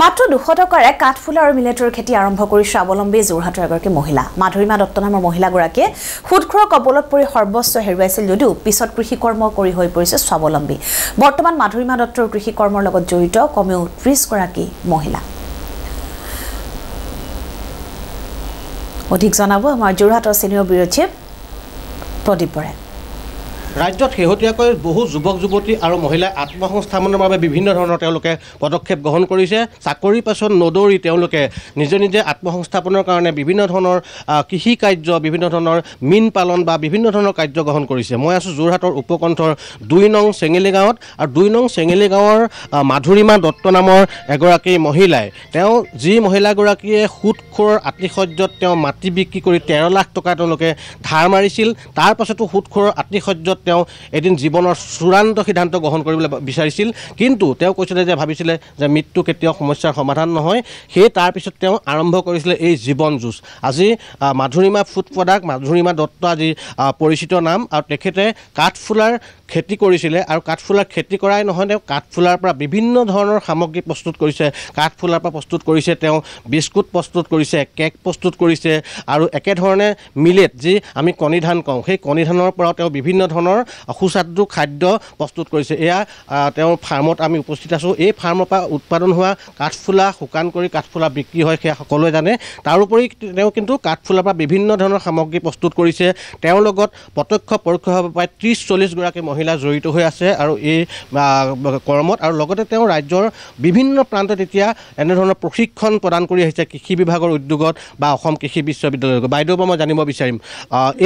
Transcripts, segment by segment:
মাত্ৰ দুশ টকাৰে কাঠফুলা আৰু মিলেটৰ খেতি আৰম্ভ কৰি স্বাৱলম্বী যোৰহাটৰ এগৰাকী মহিলা। মাধুৰীমা দত্ত নামৰ মহিলাগৰাকীয়ে সুদখোৰৰ কবলত পৰি সৰ্বস্ব হেৰুৱাইছিল যদিও পিছত কৃষি কৰ্ম কৰি হৈ পৰিছে স্বাৱলম্বী। বৰ্তমান মাধুৰীমা দত্তৰ কৃষি কৰ্মৰ লগত জড়িত কমেও ত্ৰিছগৰাকী মহিলা। অধিক জনাব আমাৰ যোৰহাটৰ ছিনিয়ৰ ব্যুৰ চিফ প্ৰদীপ বৰাই। ৰাজ্যত শেহতীয়াকৈ বহু যুৱক যুৱতী আৰু মহিলাই আত্মসংস্থাপনৰ বাবে বিভিন্ন ধৰণৰ তেওঁলোকে পদক্ষেপ গ্ৰহণ কৰিছে। চাকৰিৰ পাছত নদৌৰি তেওঁলোকে নিজে নিজে আত্মসংস্থাপনৰ কাৰণে বিভিন্ন ধৰণৰ কৃষি কাৰ্য বিভিন্ন ধৰণৰ মীন পালন বা বিভিন্ন ধৰণৰ কাৰ্য গ্ৰহণ কৰিছে। মই আছোঁ যোৰহাটৰ উপকণ্ঠৰ দুই নং চেঙেলী গাঁৱত আৰু দুই নং চেঙেলী গাঁৱৰ মাধুৰীমা দত্ত নামৰ এগৰাকী মহিলাই। তেওঁ যি মহিলাগৰাকীয়ে সুদখোৰৰ আতিশয্যত তেওঁ মাটি বিক্ৰী কৰি তেৰ লাখ টকা তেওঁলোকে ধাৰ মাৰিছিল তাৰ পাছতো সুদখোৰৰ আতিশয্যত তেওঁ এদিন জীৱনৰ চূড়ান্ত সিদ্ধান্ত গ্ৰহণ কৰিবলৈ বিচাৰিছিল। কিন্তু তেওঁ কৈছিলে যে ভাবিছিলে যে মৃত্যু কেতিয়াও সমস্যাৰ সমাধান নহয়। সেয়ে তাৰপিছত তেওঁ আৰম্ভ কৰিছিলে এই জীৱন যুঁজ। আজি মাধুৰীমা ফুড প্ৰডাক্ট মাধুৰীমা দত্ত আজি পৰিচিত নাম। আৰু তেখেতে কাঠফুলাৰ খেতি কৰিছিলে আৰু কাঠফুলাৰ খেতি কৰাই নহয় তেওঁ কাঠফুলাৰ পৰা বিভিন্ন ধৰণৰ সামগ্ৰী প্ৰস্তুত কৰিছে। কাঠফুলাৰ পৰা প্ৰস্তুত কৰিছে তেওঁ বিস্কুট প্ৰস্তুত কৰিছে কেক প্ৰস্তুত কৰিছে আৰু একেধৰণে মিলেট যি আমি কণী ধান কওঁ সেই কণী ধানৰ পৰাও তেওঁ বিভিন্ন ধৰণৰ সুস্বাদু খাদ্য প্ৰস্তুত কৰিছে। এয়া তেওঁৰ ফাৰ্মত আমি উপস্থিত আছোঁ। এই ফাৰ্মৰ পৰা উৎপাদন হোৱা কাঠফুলা শুকান কৰি কাঠফুলা বিক্ৰী হয় সেয়া সকলোৱে জানে। তাৰোপৰি তেওঁ কিন্তু কাঠফুলাৰ পৰা বিভিন্ন ধৰণৰ সামগ্ৰী প্ৰস্তুত কৰিছে। তেওঁৰ লগত প্ৰত্যক্ষ পৰোক্ষভাৱে প্ৰায় ত্ৰিছ চল্লিছগৰাকী মহিলা জড়িত হৈ আছে আৰু এই কৰ্মত আৰু লগতে তেওঁ ৰাজ্যৰ বিভিন্ন প্ৰান্তত এতিয়া এনেধৰণৰ প্ৰশিক্ষণ প্ৰদান কৰি আহিছে কৃষি বিভাগৰ উদ্যোগত বা অসম কৃষি বিশ্ববিদ্যালয়ত বাইদেউৰ পৰা মই জানিব বিচাৰিম।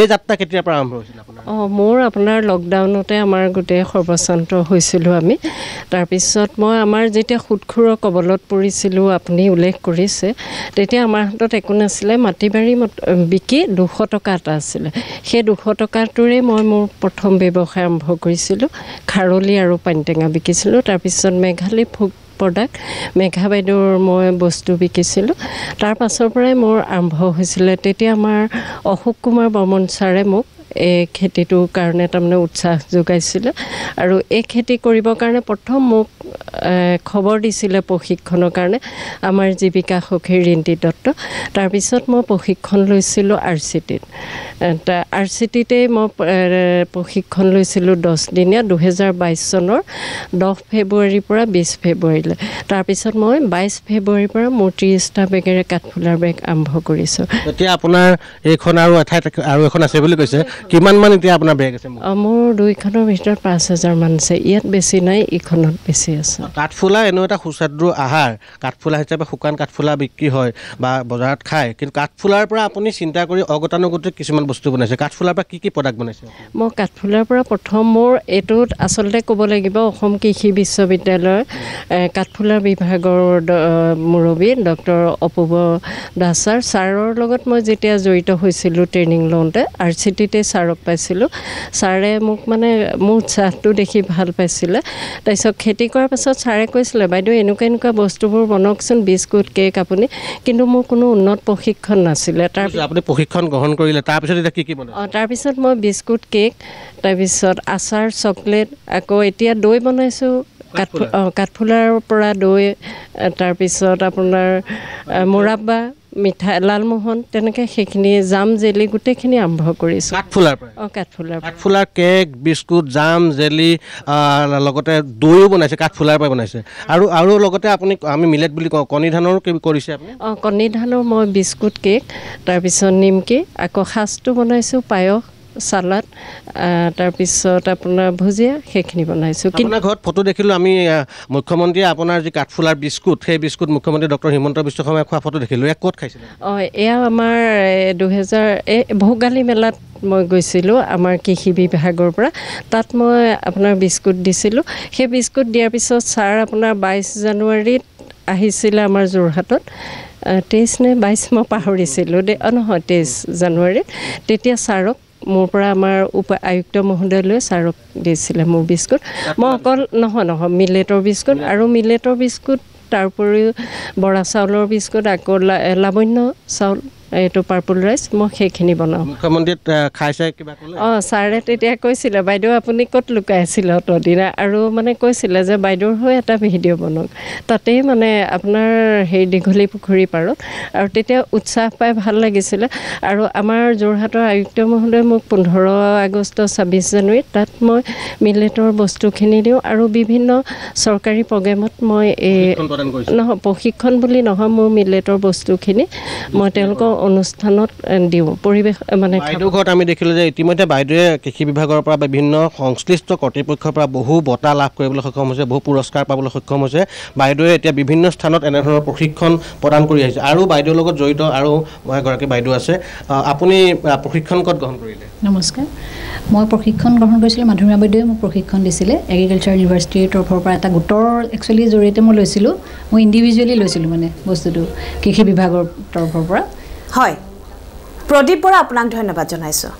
এই যাত্ৰা কেতিয়াৰ পৰা আৰম্ভ হৈছিল আপোনাৰ? অঁ মোৰ আপোনাৰ লকডাউনতে আমাৰ গোটেই সৰ্বশ্ৰান্ত হৈছিলোঁ আমি। তাৰপিছত মই আমাৰ যেতিয়া সুদখোৰৰ কবলত পৰিছিলোঁ আপুনি উল্লেখ কৰিছে তেতিয়া আমাৰ হাতত একো নাছিলে মাটি বাৰী বিকি দুশ টকা এটা আছিলে। সেই দুশ টকাটোৰে মই মোৰ প্ৰথম ব্যৱসায় আৰম্ভ কৰিছিলোঁ। খাৰলি আৰু পানীটেঙা বিকিছিলোঁ। তাৰপিছত মেঘালী ফুড প্ৰডাক্ট মেঘা বাইদেউৰ মই বস্তু বিকিছিলোঁ। তাৰ পাছৰ পৰাই মোৰ আৰম্ভ হৈছিলে। তেতিয়া আমাৰ অশোক কুমাৰ বৰ্মন ছাৰে মোক এই খেতিটোৰ কাৰণে তাৰমানে উৎসাহ যোগাইছিলে। আৰু এই খেতি কৰিবৰ কাৰণে প্ৰথম মোক খবৰ দিছিলে প্ৰশিক্ষণৰ কাৰণে আমাৰ জীৱিকা সখী ৰিণ্টি দত্ত। তাৰপিছত মই প্ৰশিক্ষণ লৈছিলোঁ আৰ চি টিত। আৰ চি টিতেই মই প্ৰশিক্ষণ লৈছিলোঁ দহদিনীয়া দুহেজাৰ বাইছ চনৰ দহ ফেব্ৰুৱাৰীৰ পৰা বিছ ফেব্ৰুৱাৰীলৈ। তাৰপিছত মই বাইছ ফেব্ৰুৱাৰীৰ পৰা মোৰ ত্ৰিছটা বেগেৰে কাঠফুলাৰ বেগ আৰম্ভ কৰিছোঁ। এতিয়া আপোনাৰ এইখন আৰু এঠাইত আৰু এখন আছে বুলি কৈছে। কিমান মান এতিয়া আপোনাৰ বেগ আছে মোৰ দুইখনৰ ভিতৰত পাঁচ হাজাৰমান আছে। ইয়াত বেছি নাই ইখনত বেছি আছে। কাঠফুলা এনেও এটা সুস্বাদু আহাৰ। কাঠফুলা হিচাপে শুকান কাঠফুলা বিক্ৰী হয় বা বজাৰত খায়। কিন্তু কাঠফুলাৰ পৰা আপুনি চিন্তা কৰি অগতানুগতিক কিছুমান বস্তু বনাইছে। কাঠফুলাৰ পৰা কি কি প্ৰডাক্ট বনাইছে মই কাঠফুলাৰ পৰা প্ৰথম মোৰ এইটোত আচলতে ক'ব লাগিব অসম কৃষি বিশ্ববিদ্যালয়ৰ এ, কাঠফুলা বিভাগৰ মুৰব্বী ডক্টৰ অপূৰ্ব দাস ছাৰ। ছাৰৰ লগত মই যেতিয়া জড়িত হৈছিলোঁ ট্ৰেইনিং লওঁতে আৰ চি টিতে ছাৰক পাইছিলোঁ। ছাৰে মোক মানে মোৰ উৎসাহটো দেখি ভাল পাইছিলে। তাৰপিছত খেতি কৰাৰ পাছত ছাৰে কৈছিলে বাইদেউ এনেকুৱা এনেকুৱা বস্তুবোৰ বনাওকচোন বিস্কুট কেক আপুনি। কিন্তু মোৰ কোনো উন্নত প্ৰশিক্ষণ নাছিলে। তাৰ আপুনি প্ৰশিক্ষণ গ্ৰহণ কৰিলে তাৰপিছত এতিয়া কি কি বনাইছে? অঁ তাৰপিছত মই বিস্কুট কেক তাৰপিছত আচাৰ চকলেট আকৌ এতিয়া দৈ বনাইছোঁ। কাঠফু অঁ কাঠফুলাৰ পৰা দৈ তাৰপিছত আপোনাৰ মুৰাব্বা মিঠাই লালমোহন তেনেকৈ সেইখিনি জাম জেলি গোটেইখিনি আৰম্ভ কৰিছোঁ। কাঠফুলাৰ পৰা? অঁ কাঠফুলাৰ পৰা। কাঠফুলাৰ কেক বিস্কুট জাম জেলি লগতে দৈও বনাইছে কাঠফুলাৰ পৰা বনাইছে। আৰু আৰু লগতে আপুনি আমি মিলেট বুলি কওঁ কণী ধানৰো কৰিছে আপুনি? অঁ কণী ধানৰ মই বিস্কুট কেক তাৰপিছত নিমকি আকৌ সাজটো বনাইছোঁ পায়স চালাড তাৰপিছত আপোনাৰ ভুজিয়া সেইখিনি বনাইছোঁ। কিন্তু আপোনাৰ ঘৰত ফটো দেখিলোঁ আমি মুখ্যমন্ত্ৰীয়ে আপোনাৰ যি কাঠফুলাৰ বিস্কুট সেই বিস্কুট মুখ্যমন্ত্ৰী ডক্টৰ হিমন্ত বিশ্ব শৰ্মাই খোৱা ফটো দেখিলোঁ। এয়া ক'ত খাইছিলে? অঁ এয়া আমাৰ দুহেজাৰ এই ভোগালী মেলাত মই গৈছিলোঁ আমাৰ কৃষি বিভাগৰ পৰা। তাত মই আপোনাৰ বিস্কুট দিছিলোঁ। সেই বিস্কুট দিয়াৰ পিছত ছাৰ আপোনাৰ বাইছ জানুৱাৰীত আহিছিলে আমাৰ যোৰহাটত। তেইছ নে বাইছ মই পাহৰিছিলোঁ দেই অঁ নহয় তেইছ জানুৱাৰীত। তেতিয়া ছাৰক মোৰ পৰা আমাৰ উপ আয়ুক্ত মহোদয়লৈ ছাৰক দিছিলে মোৰ বিস্কুট। মই অকল নহয় নহয় মিলেটৰ বিস্কুট আৰু মিলেটৰ বিস্কুট তাৰ উপৰিও বৰা চাউলৰ বিস্কুট আকৌ লা- লাৱণ্য চাউল। এইটো পাৰ্পল ৰাইচ মই সেইখিনি বনাওঁ। মুখ্যমন্ত্ৰীত কিবা ক'লে? অঁ ছাৰে তেতিয়া কৈছিলে বাইদেউ আপুনি ক'ত লুকাই আছিলে অতদিনা আৰু মানে কৈছিলে যে বাইদেউৰ হৈ এটা ভিডিঅ' বনাওক। তাতেই মানে আপোনাৰ হেৰি দীঘলী পুখুৰী পাৰত আৰু তেতিয়া উৎসাহ পাই ভাল লাগিছিলে। আৰু আমাৰ যোৰহাটৰ আয়ুক্ত মহোদয়ে মোক পোন্ধৰ আগষ্ট ছাব্বিছ জানুৱাৰীত তাত মই মিলেটৰ বস্তুখিনি দিওঁ আৰু বিভিন্ন চৰকাৰী প্ৰগ্ৰেমত মই এই নহয় প্ৰশিক্ষণ বুলি নহয় মোৰ মিলেটৰ বস্তুখিনি মই তেওঁলোকৰ অনুষ্ঠানত দিওঁ। পৰিৱেশ মানে বাইদেউ ঘৰত আমি দেখিলোঁ যে ইতিমধ্যে বাইদেৱে কৃষি বিভাগৰ পৰা বিভিন্ন সংশ্লিষ্ট কৰ্তৃপক্ষৰ পৰা বহু বঁটা লাভ কৰিবলৈ সক্ষম হৈছে বহু পুৰস্কাৰ পাবলৈ সক্ষম হৈছে। বাইদেৱে এতিয়া বিভিন্ন স্থানত এনেধৰণৰ প্ৰশিক্ষণ প্ৰদান কৰি আহিছে। আৰু বাইদেউৰ লগত জড়িত আৰু এগৰাকী বাইদেউ আছে। আপুনি প্ৰশিক্ষণ ক'ত গ্ৰহণ কৰিলে? নমস্কাৰ। মই প্ৰশিক্ষণ গ্ৰহণ কৰিছিলোঁ মাধুৰীমা বাইদেৱে মোক প্ৰশিক্ষণ দিছিলে। এগ্ৰিকালচাৰ ইউনিভাৰ্চিটিৰ তৰফৰ পৰা এটা গোটৰ একচুৱেলি জৰিয়তে মই লৈছিলোঁ। মই ইণ্ডিভিজুৱেলি লৈছিলোঁ মানে বস্তুটো কৃষি বিভাগৰ তৰফৰ পৰা। হয়। প্ৰদীপ বৰা আপোনাক ধন্যবাদ জনাইছোঁ।